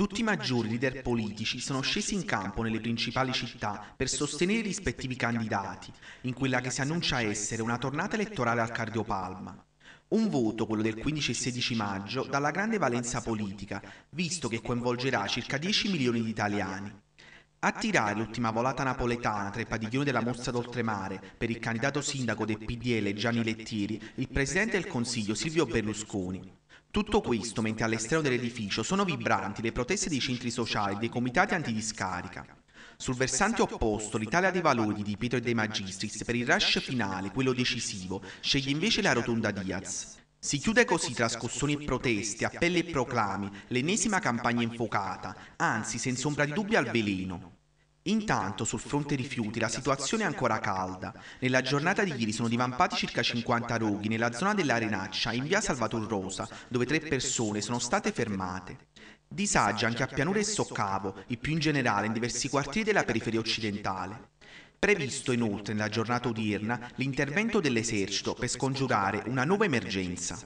Tutti i maggiori leader politici sono scesi in campo nelle principali città per sostenere i rispettivi candidati, in quella che si annuncia essere una tornata elettorale al cardiopalma. Un voto, quello del 15 e 16 maggio, dalla grande valenza politica, visto che coinvolgerà circa 10 milioni di italiani. A tirare l'ultima volata napoletana tra i padiglioni della Mostra d'Oltremare per il candidato sindaco del PDL Gianni Lettieri, il presidente del Consiglio Silvio Berlusconi. Tutto questo mentre all'esterno dell'edificio sono vibranti le proteste dei centri sociali e dei comitati antidiscarica. Sul versante opposto, l'Italia dei Valori di Pietro e dei Magistris per il rush finale, quello decisivo, sceglie invece la rotonda Diaz. Si chiude così tra scossoni e proteste, appelli e proclami, l'ennesima campagna infuocata, anzi senza ombra di dubbio al veleno. Intanto sul fronte rifiuti la situazione è ancora calda. Nella giornata di ieri sono divampati circa 50 roghi nella zona dell'Arenaccia in via Salvator Rosa, dove tre persone sono state fermate. Disagi anche a Pianura e Soccavo e più in generale in diversi quartieri della periferia occidentale. Previsto inoltre nella giornata odierna l'intervento dell'esercito per scongiurare una nuova emergenza.